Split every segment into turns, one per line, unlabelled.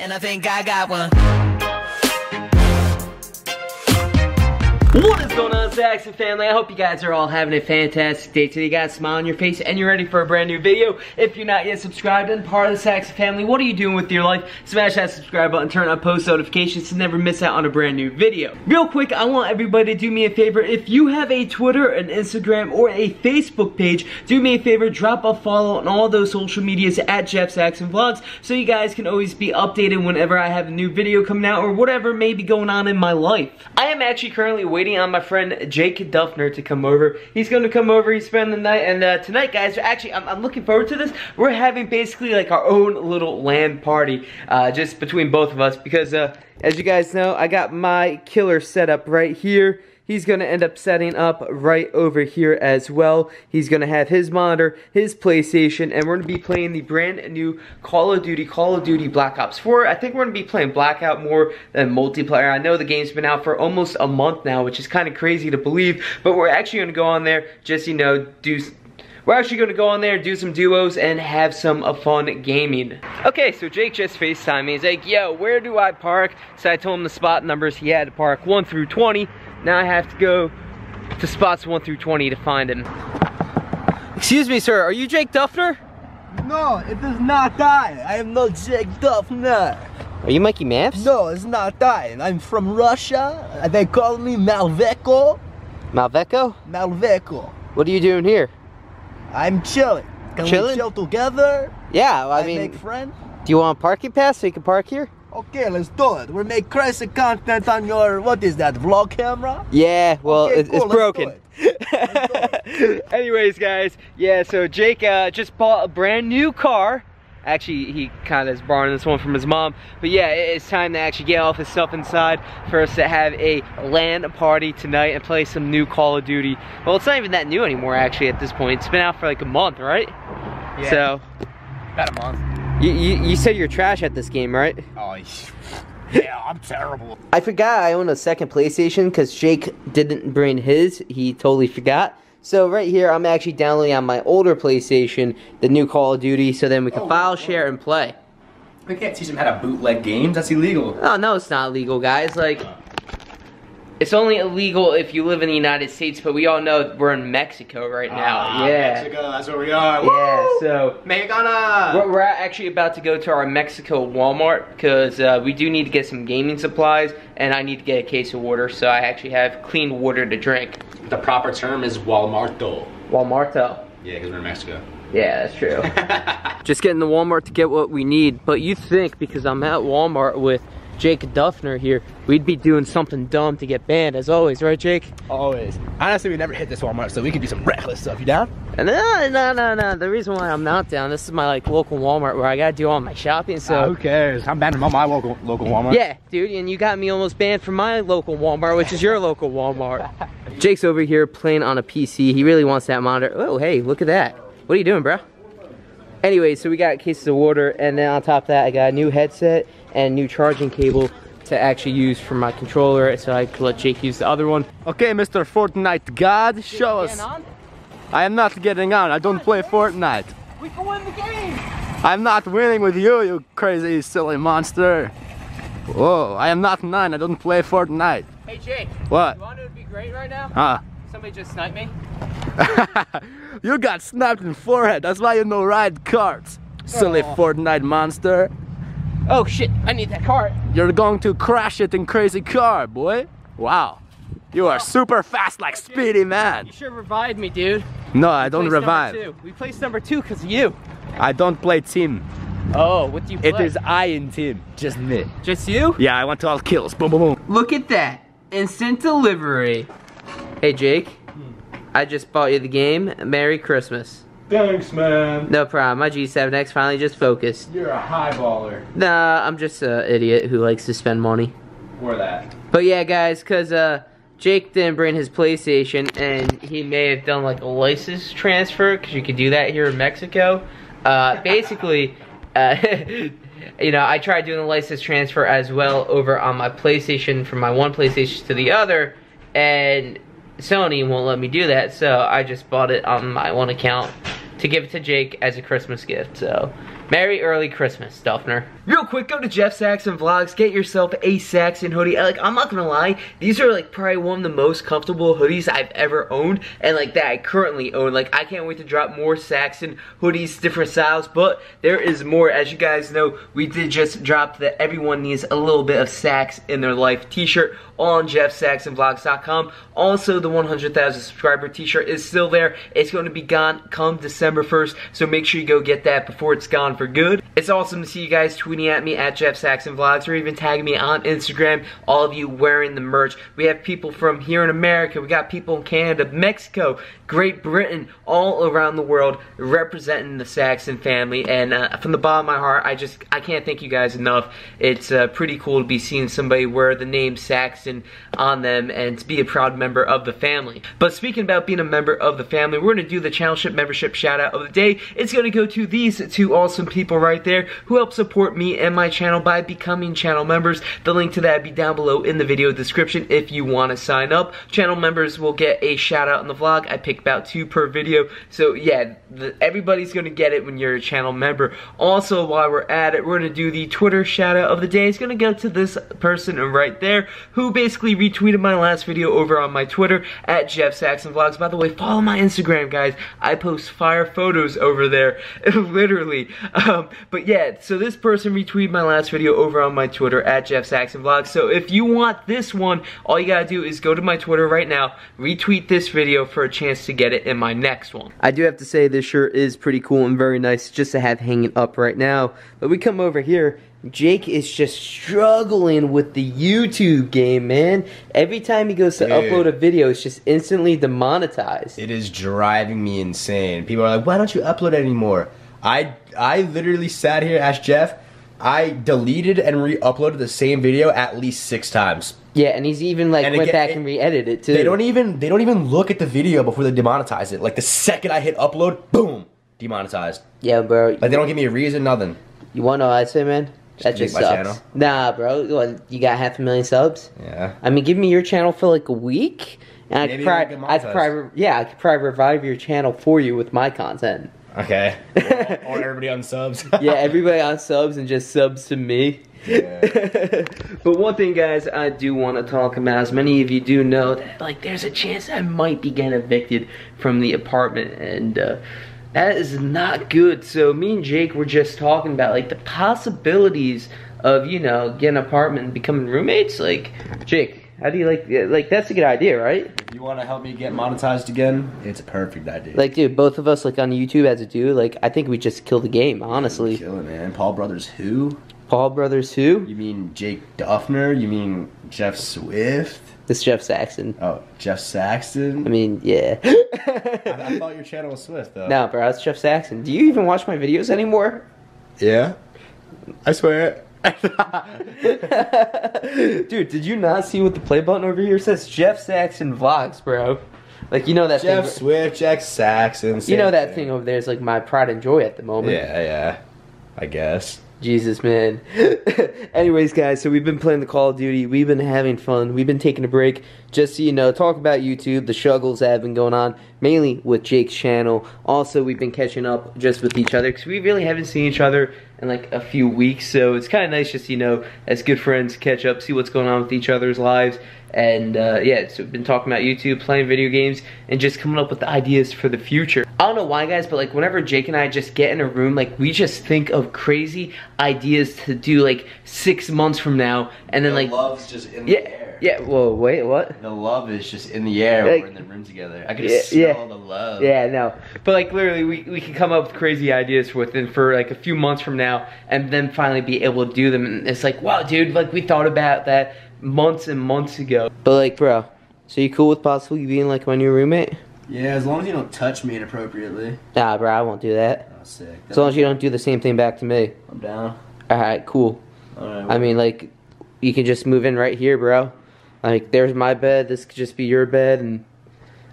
And I think I got one.
What is going on, Saxton family? I hope you guys are all having a fantastic day today. You got a smile on your face and you're ready for a brand new video. If you're not yet subscribed and part of the Saxton family, what are you doing with your life? Smash that subscribe button, turn on post notifications to never miss out on a brand new video. Real quick, I want everybody to do me a favor. If you have a Twitter, an Instagram, or a Facebook page, do me a favor, drop a follow on all those social medias at Jeff Saxton Vlogs so you guys can always be updated whenever I have a new video coming out or whatever may be going on in my life. I am actually currently waiting waiting on my friend Jake Dufner to come over. He's going to come over, he's spending the night, and uh, tonight, guys, actually, I'm, I'm, looking forward to this. We're having basically like our own little LAN party uh, just between both of us because, uh, as you guys know, I got my killer set up right here he's going to end up setting up right over here as well. He's going to have his monitor, his PlayStation, and we're going to be playing the brand new Call of Duty, Call of Duty Black Ops 4. I think we're going to be playing Blackout more than multiplayer. I know the game's been out for almost a month now, which is kind of crazy to believe, but we're actually going to go on there, just, you know, do we're actually going to go on there, do some duos, and have some uh, fun gaming. Okay, so Jake just FaceTimed me. He's like, yo, where do I park? So I told him the spot numbers. He had to park 1 through 20. Now I have to go to spots 1 through 20 to find him. Excuse me, sir. Are you Jake Dufner?
No, it is not I. I am not Jake Dufner.
Are you Mikey Manfs?
No, it's not I. I'm from Russia. They call me Malveco.
Malveco?
Malveco.
What are you doing here?
I'm chilling. Can chilling? we chill together?
Yeah, well, I, I
mean... make friends?
Do you want a parking pass so you can park here?
Okay, let's do it. We'll make crazy content on your, what is that, vlog camera?
Yeah, well, okay, it's, cool, it's broken. It. Anyways, guys, yeah, so Jake uh, just bought a brand new car. Actually, he kind of is borrowing this one from his mom. But yeah, it's time to actually get all his stuff inside for us to have a LAN party tonight and play some new Call of Duty. Well, it's not even that new anymore, actually, at this point. It's been out for like a month, right?
Yeah.
So.
About a month.
You, you, you said you're trash at this game, right?
Oh, yeah, I'm terrible.
I forgot I own a second PlayStation because Jake didn't bring his. He totally forgot. So right here, I'm actually downloading on my older PlayStation the new Call of Duty so then we can oh, file, share, and play.
We can't teach them how to bootleg games. That's illegal.
Oh, no, it's not legal, guys. Like, it's only illegal if you live in the United States, but we all know we're in Mexico right now.
Ah, yeah. Mexico, that's where we are.
Yeah, so.
Mexicana!
We're, we're, actually about to go to our Mexico Walmart because uh, we do need to get some gaming supplies and I need to get a case of water so I actually have clean water to drink.
The proper term is Walmarto.
Walmarto.
Yeah, because we're in Mexico.
Yeah, that's true. Just getting the Walmart to get what we need, but you think because I'm at Walmart with Jake Dufner here, we'd be doing something dumb to get banned as always, right Jake?
Always. Honestly, we never hit this Walmart, so we could do some reckless stuff. You down?
No, no, no, no. The reason why I'm not down, this is my like local Walmart where I gotta do all my shopping, so.
Uh, who cares? I'm banned from my local, local Walmart.
Yeah, dude, and you got me almost banned from my local Walmart, which is your local Walmart. Jake's over here playing on a PC. He really wants that monitor. Oh, hey, look at that. What are you doing, bro? Anyway, so we got cases of water, and then on top of that, I got a new headset and new charging cable to actually use for my controller so I could let Jake use the other one.
Okay, Mr. Fortnite God, show us. I am not getting on. I don't play Fortnite.
We can win the game.
I'm not winning with you, you crazy silly monster. Whoa, I am not nine. I don't play Fortnite.
Hey Jake.
What?
You want it to be great right now?
Huh?
Somebody just sniped me.
you got snapped in the forehead. That's why you know ride carts. Silly oh. Fortnite monster.
Oh shit, I need that car.
You're going to crash it in crazy car, boy. Wow. You are super fast like Speedy Man.
You should revive me, dude.
No, I don't revive.
We placed number two because of you.
I don't play team.
Oh, what do you play?
It is I in team, just me.
Just you?
Yeah, I want to all kills. Boom, boom, boom.
Look at that. Instant delivery. Hey, Jake. Hmm. I just bought you the game. Merry Christmas.
Thanks, man.
No problem. My G7X finally just focused.
You're a high baller.
Nah, I'm just an idiot who likes to spend money.
Or that.
But yeah, guys, because uh, Jake didn't bring his PlayStation, and he may have done like a license transfer, because you could do that here in Mexico. Uh, basically, uh, you know, I tried doing a license transfer as well over on my PlayStation from my one PlayStation to the other, and Sony won't let me do that, so I just bought it on my one account to give it to Jake as a Christmas gift. So Merry early Christmas, Dufner. Real quick, go to Jeff Saxton Vlogs, get yourself a Saxton hoodie. Like, I'm not gonna lie, these are like probably one of the most comfortable hoodies I've ever owned, and like that I currently own. Like, I can't wait to drop more Saxton hoodies, different styles, but there is more. As you guys know, we did just drop the Everyone Needs a Little Bit of Sax in Their Life t-shirt on jeffsaxtonvlogs.com. Also, the 100,000 subscriber t-shirt is still there. It's going to be gone come December 1st, so make sure you go get that before it's gone for good. It's awesome to see you guys tweeting at me at Jeff Saxton Vlogs or even tagging me on Instagram, all of you wearing the merch. We have people from here in America, we got people in Canada, Mexico, Great Britain, all around the world representing the Saxton family. And uh, from the bottom of my heart, I just, I can't thank you guys enough. It's uh, pretty cool to be seeing somebody wear the name Saxton on them and to be a proud member of the family. But speaking about being a member of the family, we're going to do the channel ship membership shout out of the day. It's going to go to these two awesome people right there who help support me and my channel by becoming channel members. The link to that be down below in the video description if you want to sign up. Channel members will get a shout out in the vlog. I pick about two per video. So yeah, the, everybody's going to get it when you're a channel member. Also, while we're at it, we're going to do the Twitter shout out of the day. It's going to go to this person right there who basically retweeted my last video over on my Twitter at Jeff Saxton Vlogs. By the way, follow my Instagram, guys. I post fire photos over there, literally. Um, but yeah, so this person retweeted my last video over on my Twitter at Jeff Saxton Vlogs. So if you want this one, all you gotta do is go to my Twitter right now, retweet this video for a chance to get it in my next one. I do have to say this shirt is pretty cool and very nice just to have hanging up right now. But we come over here Jake is just struggling with the YouTube game, man. Every time he goes to
Dude.
upload a video, it's just instantly demonetized.
It is driving me insane. People are like, "Why don't you upload anymore?" I I literally sat here, asked Jeff. I deleted and re-uploaded the same video at least six times.
Yeah, and he's even like
And
went
again,
back
it-
and re-edited it too.
They don't even they don't even look at the video before they demonetize it. Like the second I hit upload, boom, demonetized.
yeah, bro.
Like they don't give me a reason, nothing.
You wanna know what I say, man? That just sucks.
channel?
Nah, bro. What, You got half a million subs?
Yeah.
I mean, give me your channel for like a week, and I could probably, I could probably, yeah, I could probably revive your channel for you with my content.
Okay. or, or everybody on subs.
yeah, everybody on subs and just subs to me. but one thing, guys, I do want to talk about. As many of you do know that, like, there's a chance I might be getting evicted from the apartment, and uh, that is not good. So me and Jake were just talking about like the possibilities of you know getting an apartment and becoming roommates. Like, Jake, how do you like? Like, that's a good idea, right?
If you want to help me get monetized again, it's a perfect idea.
Like, dude, both of us like on YouTube as a dude. Like, I think we just kill the game, honestly.
Killing man. Paul Brothers who?
Paul Brothers, who?
You mean Jake Dufner? You mean Jeff Swift?
This Jeff Saxton.
Oh, Jeff Saxton?
I mean, yeah.
I, I thought your channel was Swift though.
no, bro, it's Jeff Saxton. Do you even watch my videos anymore?
Yeah. I swear.
Dude, did you not see what the play button over here says? Jeff Saxton Vlogs, bro. Like, you know that
Jeff
thing.
Swift, Jack Saxon.
You know that thing over there is like my pride and joy at the moment.
Yeah, yeah. I guess.
Jesus, man. Anyways, guys, so we've been playing the Call of Duty. We've been having fun. We've been taking a break just so you know, talk about YouTube, the struggles that have been going on, mainly with Jake's channel. Also, we've been catching up just with each other because we really haven't seen each other in like a few weeks. So it's kind of nice just, you know, as good friends, catch up, see what's going on with each other's lives. And uh, yeah, so we've been talking about YouTube, playing video games, and just coming up with ideas for the future. I don't know why, guys, but like whenever Jake and I just get in a room, like we just think of crazy ideas to do like six months from now, and then like
love's just in
yeah, yeah. Whoa, wait, what?
The love is just in the air.
Like-
we're in the room together. I can
Yeah,
smell
yeah.
the love.
Yeah, no. But like literally, we, we can come up with crazy ideas within for like a few months from now, and then finally be able to do them. And it's like, wow, dude, like we thought about that months and months ago. But like, bro, so you cool with possibly being like my new roommate?
Yeah, as long as you don't touch me inappropriately.
Nah, bro, I won't do that.
Oh, sick.
As long as you don't do the same thing back to me.
I'm down.
All right, cool.
All right.
I mean, like, you can just move in right here, bro. Like, there's my bed. This could just be your bed, and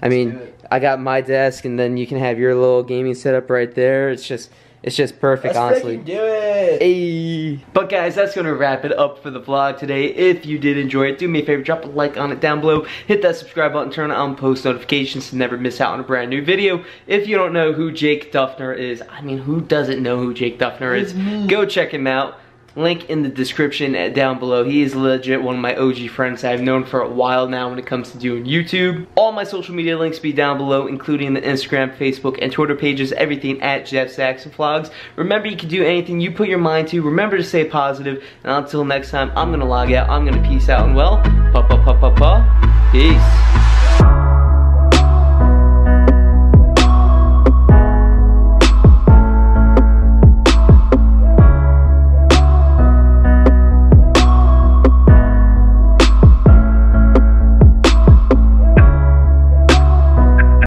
I
do
mean. I got my desk, and then you can have your little gaming setup right there. It's just, It's just perfect,
Let's
honestly.
freaking do it.
Hey. But guys, that's gonna wrap it up for the vlog today. If you did enjoy it, do me a favor, drop a like on it down below. Hit that subscribe button, turn on post notifications to never miss out on a brand new video. If you don't know who Jake Dufner is, I mean, who doesn't know who Jake Dufner is? Go check him out. Link in the description down below. He is legit one of my OG friends I've known for a while now when it comes to doing YouTube. All my social media links be down below, including the Instagram, Facebook, and Twitter pages, everything at Jeff Saxton Vlogs. Remember, you can do anything you put your mind to. Remember to stay positive. And until next time, I'm gonna log out. I'm gonna peace out and well, pa pa pa pa pa. Peace.